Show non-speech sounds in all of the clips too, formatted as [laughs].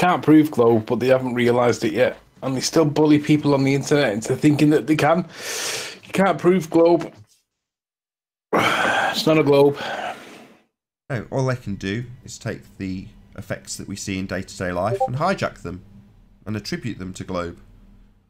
can't prove globe, but they haven't realised it yet, and they still bully people on the internet into thinking that they can. You can't prove globe. [sighs] It's not a globe. No, all they can do is take the effects that we see in day-to-day life and hijack them and attribute them to globe.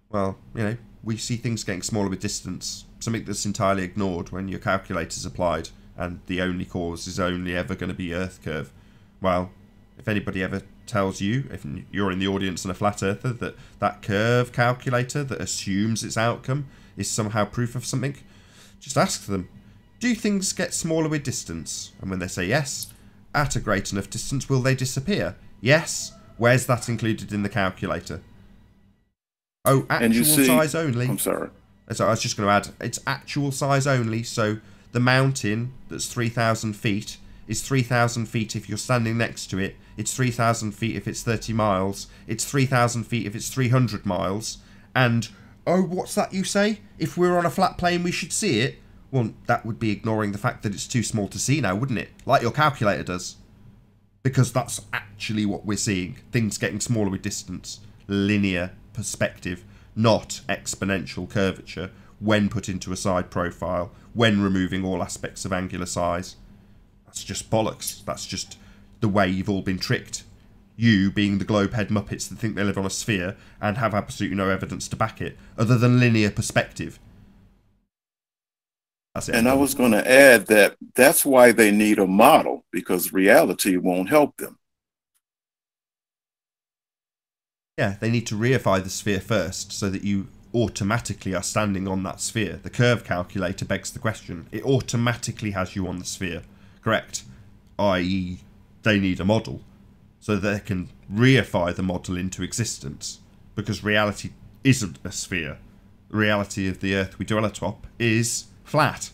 Well, you know, we see things getting smaller with distance, something that's entirely ignored when your calculator's applied and the only cause is only ever going to be Earth curve. Well, if anybody ever tells you, if you're in the audience and a flat earther, that that curve calculator that assumes its outcome is somehow proof of something, just ask them, do things get smaller with distance? And when they say yes, at a great enough distance, will they disappear? Yes. Where's that included in the calculator? Oh, actual see, size only. I'm sorry. So I was just going to add, it's actual size only. So the mountain that's 3,000 feet is 3,000 feet if you're standing next to it. It's 3,000 feet if it's 30 miles. It's 3,000 feet if it's 300 miles. And, oh, what's that you say? If we're on a flat plane, we should see it? Well, that would be ignoring the fact that it's too small to see now, wouldn't it? Like your calculator does. Because that's actually what we're seeing. Things getting smaller with distance. Linear perspective, not exponential curvature when put into a side profile, when removing all aspects of angular size. That's just bollocks. That's just the way you've all been tricked. You being the globehead muppets that think they live on a sphere and have absolutely no evidence to back it, other than linear perspective. That's it. And I was going to add that that's why they need a model because reality won't help them. Yeah, they need to reify the sphere first so that you automatically are standing on that sphere. The curve calculator begs the question. It automatically has you on the sphere, correct? I.e., they need a model so they can reify the model into existence because reality isn't a sphere. The reality of the Earth we dwell atop is flat.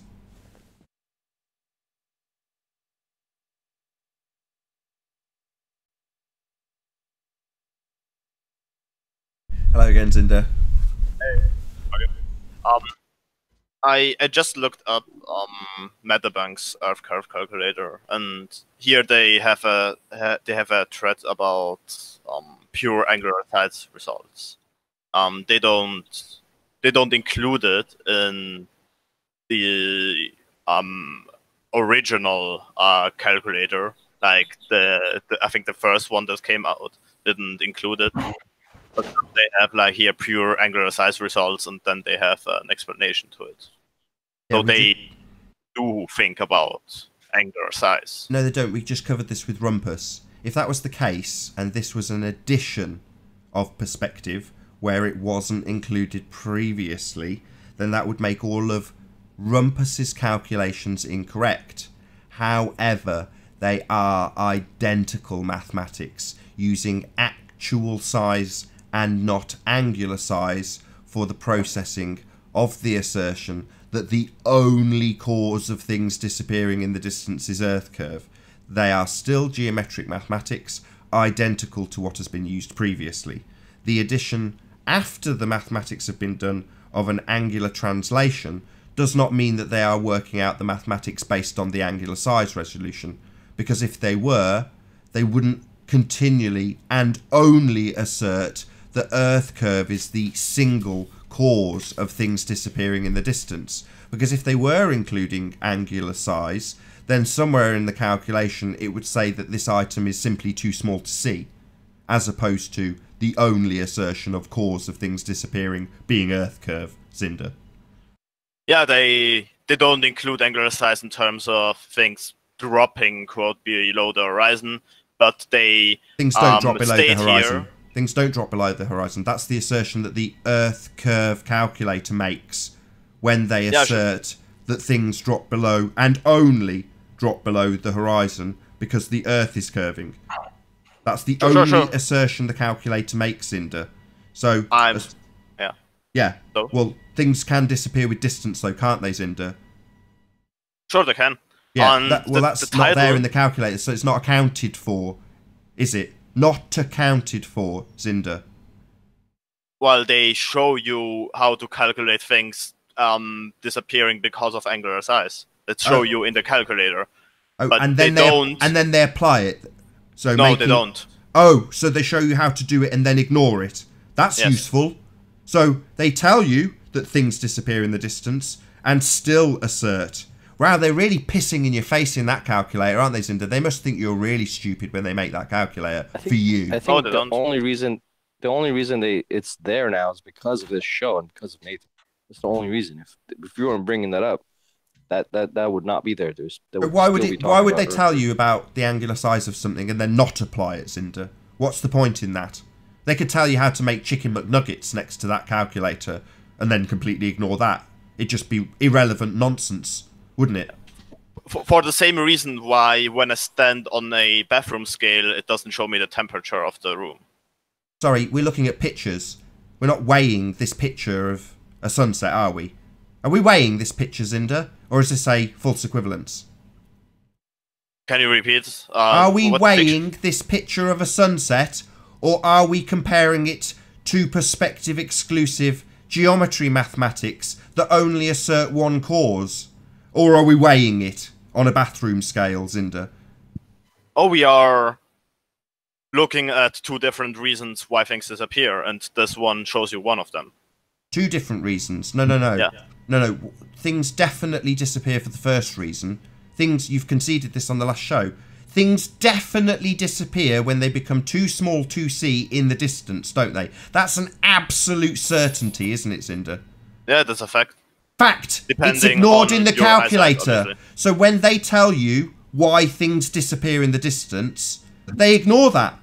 Hello again, Zinder. Hey. Um, I, I just looked up um, Metabunk's Earth curve calculator, and here they have a they have a thread about um, pure angular size results. Um, they don't they don't include it in the um, original uh, calculator. Like the, the I think the first one that came out didn't include it but they have like here pure angular size results, and then they have an explanation to it. Yeah, so they did... do think about angular size. No, they don't. We just covered this with Rumpus. If that was the case, and this was an addition of perspective where it wasn't included previously, then that would make all of Rumpus's calculations incorrect. However, they are identical mathematics using actual size and not angular size for the processing of the assertion that the only cause of things disappearing in the distance is Earth curve. They are still geometric mathematics, identical to what has been used previously. The addition after the mathematics have been done of an angular translation does not mean that they are working out the mathematics based on the angular size resolution, because if they were, they wouldn't continually and only assert the Earth curve is the single cause of things disappearing in the distance. Because if they were including angular size, then somewhere in the calculation it would say that this item is simply too small to see, as opposed to the only assertion of cause of things disappearing being Earth curve, Zinder. Yeah, they they don't include angular size in terms of things dropping quote below the horizon, but they things don't um, drop below the horizon. Here Things don't drop below the horizon. That's the assertion that the Earth curve calculator makes when they yeah, assert sure. that things drop below and only drop below the horizon because the Earth is curving. That's the sure, only sure, assertion the calculator makes, Cinder. So, I'm, yeah, yeah. So? Well, things can disappear with distance, though, can't they, Zinder? Sure, they can. Yeah. That, well, the, that's the not there in the calculator, so it's not accounted for, is it? Not accounted for, Zinder? Well, they show you how to calculate things um, disappearing because of angular size. That show oh. you in the calculator. Oh, but and then they, they don't. And then they apply it. So no, making... they don't. Oh, so they show you how to do it and then ignore it. That's Yes. useful. So they tell you that things disappear in the distance and still assert. Wow, they're really pissing in your face in that calculator, aren't they, Zinder? They must think you're really stupid when they make that calculator think- for you. I think oh, No, they the don't. only reason the only reason they it's there now is because of this show and because of Nathan. That's the only reason. If if you weren't bringing that up, that that that would not be there. There's there But why would it? Why would they tell you about the angular size of something and then not apply it, Zinder? What's the point in that? They could tell you how to make chicken McNuggets next to that calculator and then completely ignore that. It'd just be irrelevant nonsense, wouldn't it? For, for the same reason why when I stand on a bathroom scale, it doesn't show me the temperature of the room. Sorry, we're looking at pictures. We're not weighing this picture of a sunset, are we? Are we weighing this picture, Zinder, or is this a false equivalence? Can you repeat? Uh, Are we weighing picture- this picture of a sunset, or are we comparing it to perspective exclusive geometry mathematics that only assert one cause? Or are we weighing it on a bathroom scale, Zinder? Oh, we are looking at two different reasons why things disappear, and this one shows you one of them. Two different reasons. No, no, no. Yeah. No, no. Things definitely disappear for the first reason. Things, you've conceded this on the last show. Things definitely disappear when they become too small to see in the distance, don't they? That's an absolute certainty, isn't it, Zinder? Yeah, that's a fact. Fact. it's ignored in the your eyesight, calculator. so when they tell you why things disappear in the distance, they ignore that.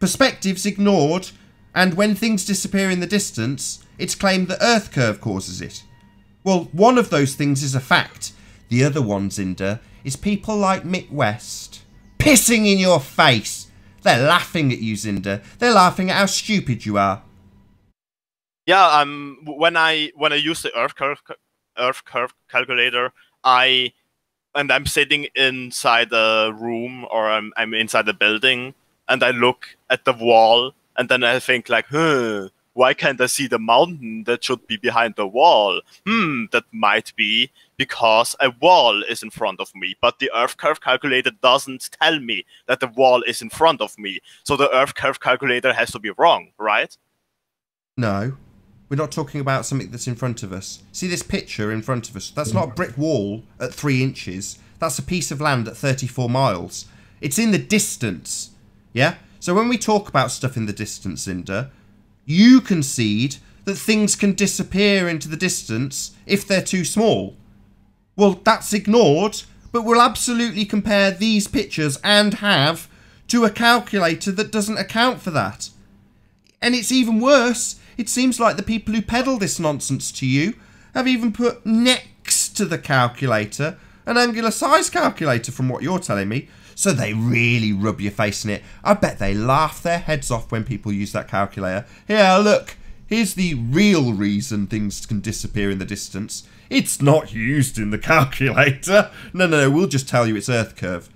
Perspective's ignored, and when things disappear in the distance, it's claimed the Earth curve causes it. Well, one of those things is a fact. The other one, Zinder, is people like Mick West pissing in your face. They're laughing at you, Zinder. They're laughing at how stupid you are. Yeah, um, when I when I use the Earth curve Earth curve calculator, I and I'm sitting inside a room or I'm I'm inside a building, and I look at the wall, and then I think like, huh, why can't I see the mountain that should be behind the wall? Hmm, that might be because a wall is in front of me, but the Earth curve calculator doesn't tell me that the wall is in front of me. So the Earth curve calculator has to be wrong, right? No. We're not talking about something that's in front of us. See this picture in front of us? That's mm. not a brick wall at three inches. That's a piece of land at 34 miles. It's in the distance. Yeah? So when we talk about stuff in the distance, Cinder, you concede that things can disappear into the distance if they're too small. Well, that's ignored, but we'll absolutely compare these pictures and have to a calculator that doesn't account for that. And it's even worse. It seems like the people who peddle this nonsense to you have even put next to the calculator an angular size calculator from what you're telling me. So they really rub your face in it. I bet they laugh their heads off when people use that calculator. Yeah, look, here's the real reason things can disappear in the distance. It's not used in the [laughs] calculator. No, no, no, we'll just tell you it's Earth curve.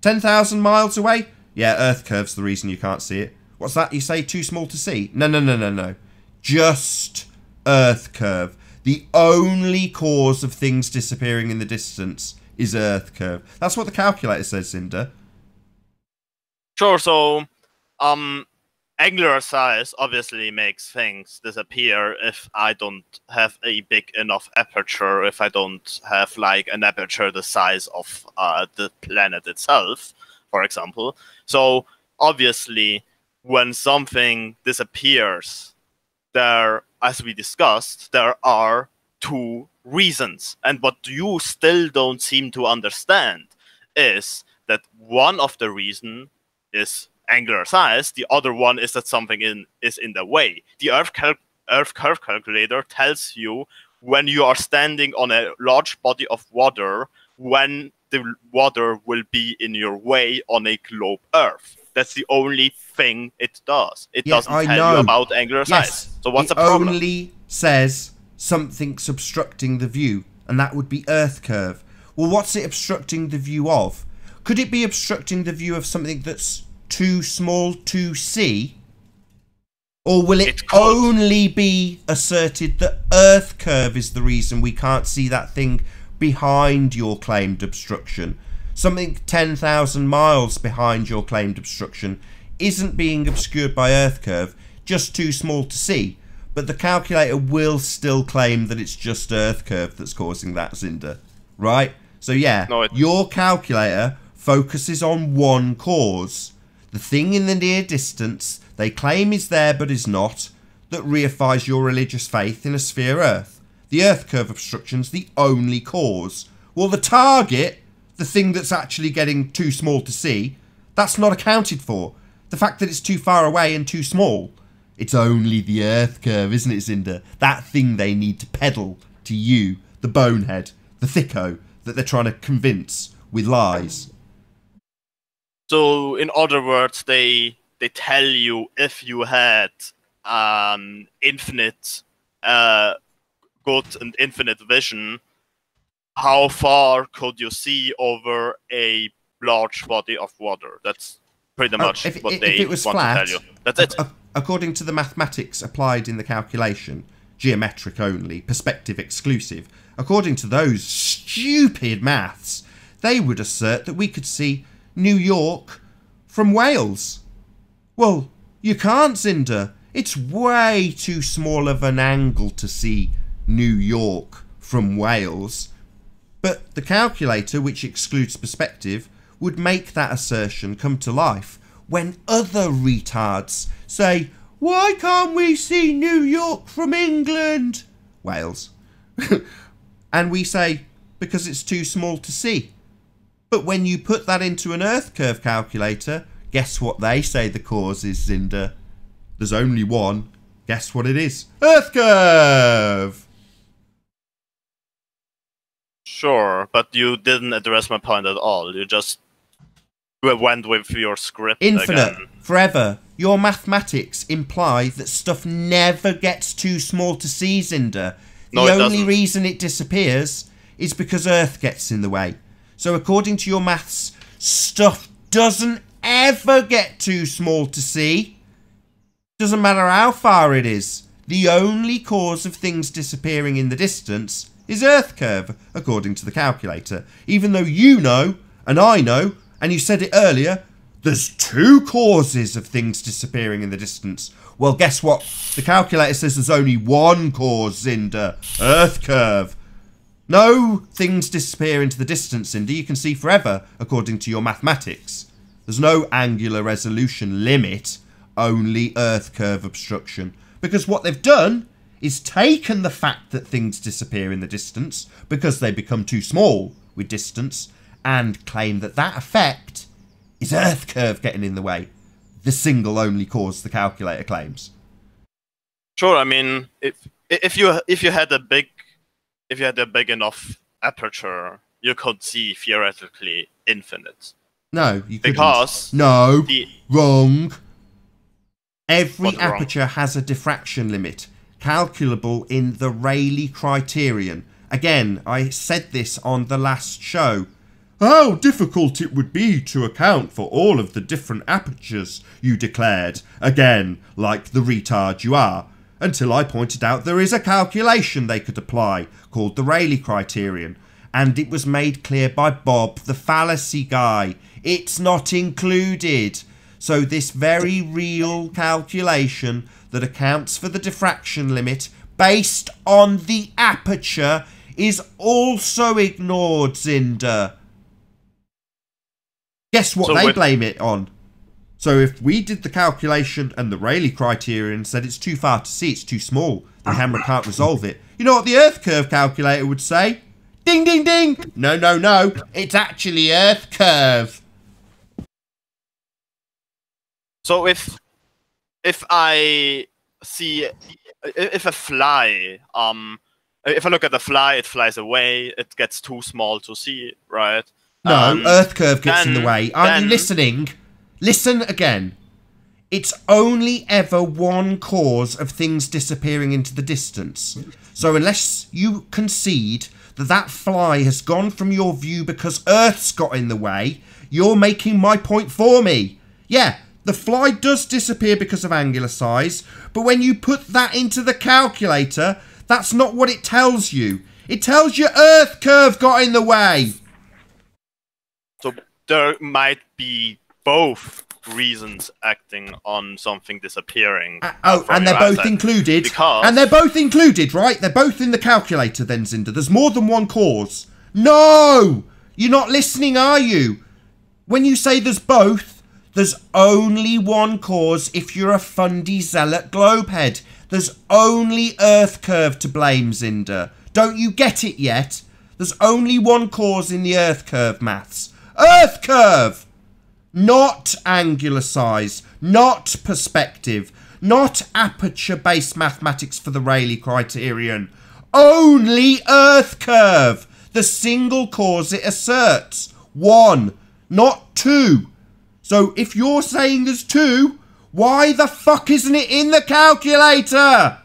10,000 miles away? Yeah, Earth curve's the reason you can't see it. What's that you say? Too small to see? No, no, no, no, no. Just Earth curve. The only cause of things disappearing in the distance is Earth curve. That's what the calculator says, Cinder. Sure. So, um, angular size obviously makes things disappear if I don't have a big enough aperture. If I don't have like an aperture the size of uh, the planet itself, for example. So obviously, when something disappears, there, as we discussed, there are two reasons. And what you still don't seem to understand is that one of the reason is angular size. The other one is that something in is in the way. The Earth, Earth curve calculator tells you when you are standing on a large body of water when the water will be in your way on a globe Earth. That's the only thing it does. It Yeah, doesn't I tell know. you about angular size. So what's it the problem? It only says something's obstructing the view, and that would be Earth curve. Well, what's it obstructing the view of? Could it be obstructing the view of something that's too small to see? Or will it, It only be asserted that Earth curve is the reason we can't see that thing behind your claimed obstruction? Something 10,000 miles behind your claimed obstruction isn't being obscured by Earth curve, just too small to see. But the calculator will still claim that it's just Earth curve that's causing that cinder, right? So yeah, No, your calculator focuses on one cause, the thing in the near distance they claim is there but is not, that reifies your religious faith in a sphere Earth. The Earth curve obstruction's the only cause. Well, the target, the thing that's actually getting too small to see, that's not accounted for. The fact that it's too far away and too small. It's only the Earth curve, isn't it, Cinder? That thing they need to peddle to you, the bonehead, the thicko, that they're trying to convince with lies. So, in other words, they they tell you if you had um, infinite uh, good and infinite vision, how far could you see over a large body of water? That's pretty Oh, much if- what if they it was want flat, to tell you. That's it. According to the mathematics applied in the calculation, geometric only, perspective exclusive, according to those stupid maths, they would assert that we could see New York from Wales. Well, you can't, Cinder. It's way too small of an angle to see New York from Wales. But the calculator, which excludes perspective, would make that assertion come to life when other retards say, Why can't we see New York from England? Wales. [laughs] and we say, Because it's too small to see. But when you put that into an Earth curve calculator, guess what they say the cause is, Zinder? There's only one. Guess what it is? Earth curve! Sure, but you didn't address my point at all. You just went with your script Infinite, again. forever. Your mathematics imply that stuff never gets too small to see, Zinder. The No, only doesn't. reason it disappears is because Earth gets in the way. So, according to your maths, stuff doesn't ever get too small to see. Doesn't matter how far it is. The only cause of things disappearing in the distance is Earth curve, according to the calculator. Even though you know, and I know, and you said it earlier, there's two causes of things disappearing in the distance. Well, guess what? The calculator says there's only one cause, Zinder. Earth curve. No things disappear into the distance, Cindy. You can see forever, according to your mathematics. There's no angular resolution limit, only Earth curve obstruction. Because what they've done is taken the fact that things disappear in the distance because they become too small with distance and claim that that effect is Earth curve getting in the way. The single only cause the calculator claims. Sure, I mean, if if you if you had a big if you had a big enough aperture, you could see theoretically infinite. No, you couldn't. Because No. the Wrong. Every What's wrong? aperture has a diffraction limit, calculable in the Rayleigh criterion. Again, I said this on the last show. How difficult it would be to account for all of the different apertures, you declared, again, like the retard you are, until I pointed out there is a calculation they could apply, called the Rayleigh criterion, and it was made clear by Bob, the fallacy guy. It's not included. So, this very real calculation that accounts for the diffraction limit based on the aperture is also ignored, Zinder. Guess what So they blame it on? So, if we did the calculation and the Rayleigh criterion said it's too far to see, it's too small, the camera can't resolve it, you know what the Earth curve calculator would say? Ding, ding, ding! No, no, no, it's actually Earth curve. So if if I see if a fly um if I look at the fly, it flies away. It gets too small to see, right? No, Um, Earth curve gets in the way. Aren't you listening? Listen again. It's only ever one cause of things disappearing into the distance. So unless you concede that that fly has gone from your view because Earth's got in the way, you're making my point for me. Yeah, the fly does disappear because of angular size, but when you put that into the calculator, that's not what it tells you. It tells you Earth curve got in the way. So there might be both reasons acting on something disappearing. Uh, oh, and they're both included. Because- And they're both included, right? They're both in the calculator then, Zinder. There's more than one cause. No! You're not listening, are you? When you say there's both, there's only one cause if you're a fundy zealot globehead. There's only Earth Curve to blame, Zinder. Don't you get it yet? There's only one cause in the Earth Curve maths. Earth Curve! not angular size, not perspective, not aperture based mathematics for the Rayleigh criterion. Only Earth curve, the single cause it asserts. One, not two. So if you're saying there's two, why the fuck isn't it in the calculator?